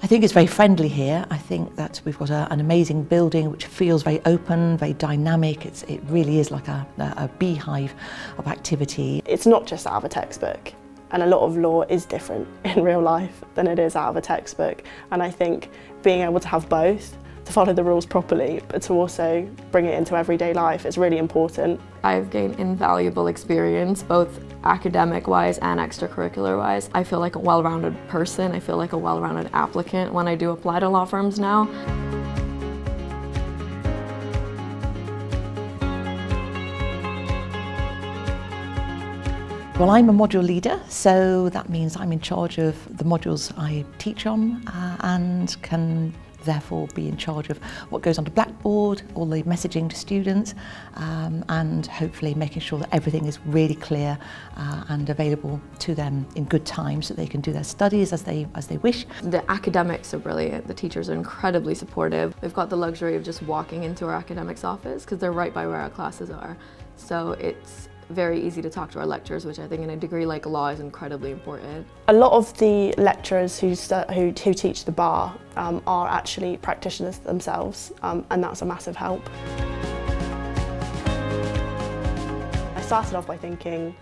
I think it's very friendly here. I think that we've got a, an amazing building which feels very open, very dynamic. It's, it really is like a, a, a beehive of activity. It's not just out of a textbook and a lot of law is different in real life than it is out of a textbook and I think being able to have both to follow the rules properly, but to also bring it into everyday life is really important. I've gained invaluable experience, both academic-wise and extracurricular-wise. I feel like a well-rounded person, I feel like a well-rounded applicant when I do apply to law firms now. Well, I'm a module leader, so that means I'm in charge of the modules I teach on uh, and can therefore be in charge of what goes onto Blackboard, all the messaging to students, um, and hopefully making sure that everything is really clear uh, and available to them in good time so they can do their studies as they, as they wish. The academics are brilliant. The teachers are incredibly supportive. We've got the luxury of just walking into our academics office because they're right by where our classes are. So it's very easy to talk to our lecturers, which I think in a degree like law is incredibly important. A lot of the lecturers who, who, who teach the bar um, are actually practitioners themselves, um, and that's a massive help. I started off by thinking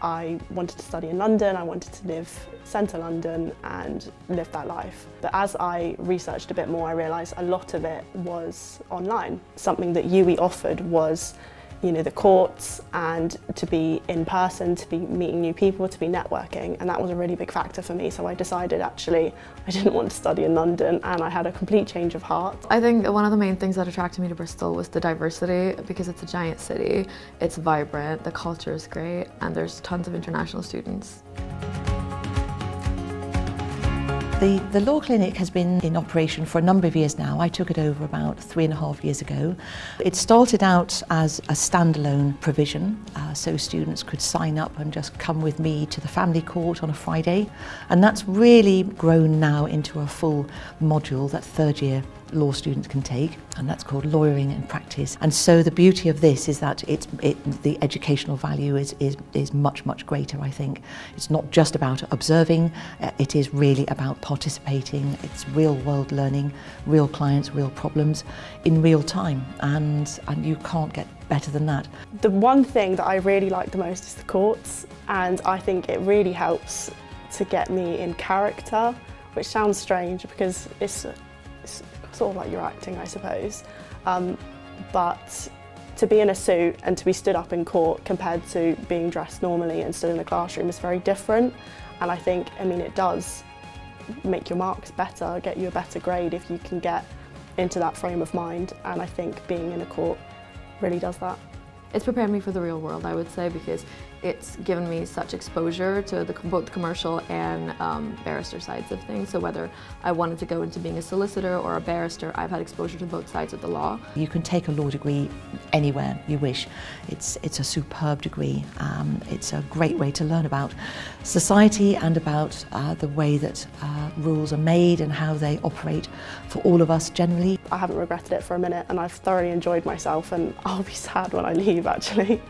I wanted to study in London, I wanted to live centre London and live that life. But as I researched a bit more, I realised a lot of it was online. Something that UWE offered was you know, the courts and to be in person, to be meeting new people, to be networking. And that was a really big factor for me. So I decided actually I didn't want to study in London and I had a complete change of heart. I think one of the main things that attracted me to Bristol was the diversity because it's a giant city, it's vibrant, the culture is great, and there's tons of international students. The, the Law Clinic has been in operation for a number of years now. I took it over about three and a half years ago. It started out as a standalone provision, uh, so students could sign up and just come with me to the family court on a Friday. And that's really grown now into a full module that third year law students can take, and that's called lawyering and practice. And so the beauty of this is that it's, it, the educational value is, is, is much, much greater, I think. It's not just about observing, uh, it is really about participating. It's real world learning, real clients, real problems in real time, and, and you can't get better than that. The one thing that I really like the most is the courts, and I think it really helps to get me in character, which sounds strange because it's, it's sort of like you're acting, I suppose. Um, but to be in a suit and to be stood up in court compared to being dressed normally and stood in a classroom is very different. And I think, I mean, it does make your marks better, get you a better grade if you can get into that frame of mind. And I think being in a court really does that. It's prepared me for the real world, I would say, because it's given me such exposure to the, both the commercial and um, barrister sides of things. So whether I wanted to go into being a solicitor or a barrister, I've had exposure to both sides of the law. You can take a law degree anywhere you wish. It's, it's a superb degree. Um, it's a great way to learn about society and about uh, the way that uh, rules are made and how they operate for all of us generally. I haven't regretted it for a minute and I've thoroughly enjoyed myself and I'll be sad when I leave actually.